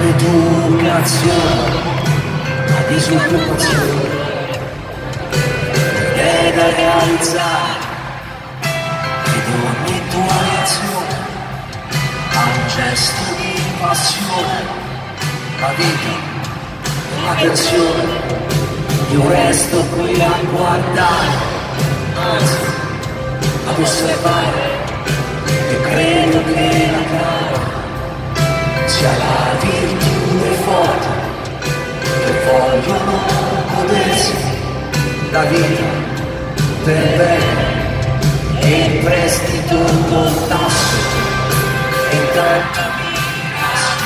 maleducazione, la disoccupazione, è da realizzare ed ogni tua reazione ha un gesto di passione, la vita, l'attenzione, io resto qui a guardare, anzi ad osservare la vita per bene e in prestito col tasso e rilasso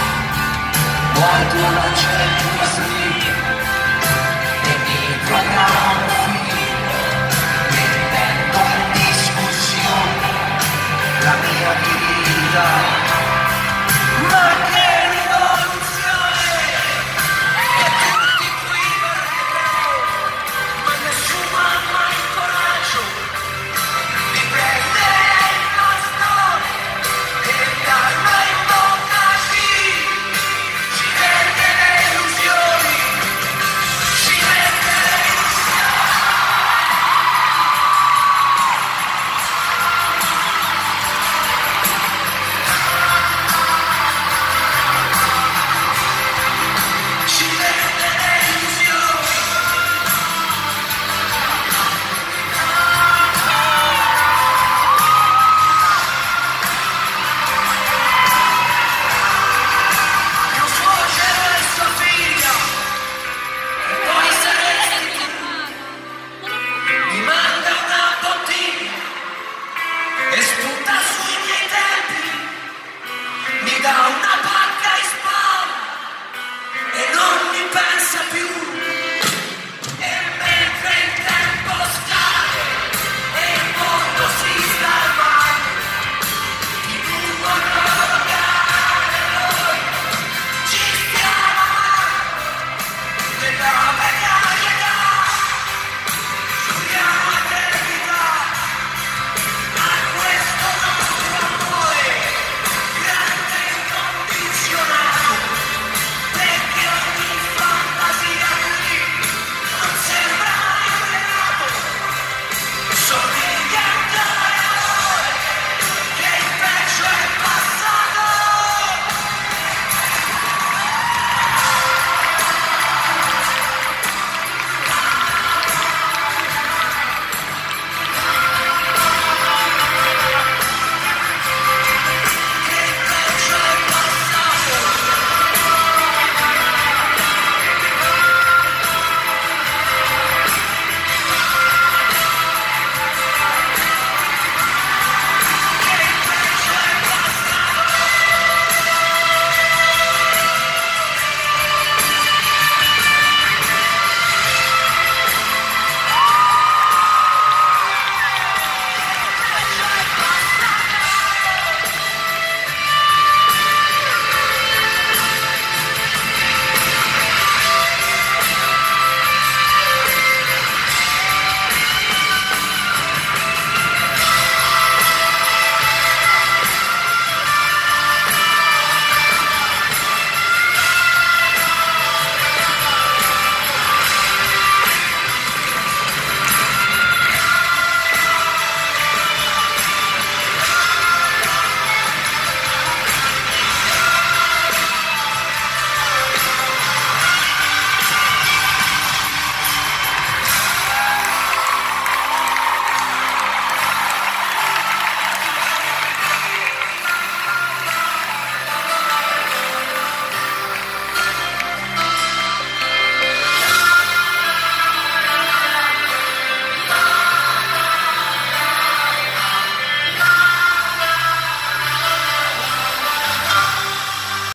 guardo la League e mi programmo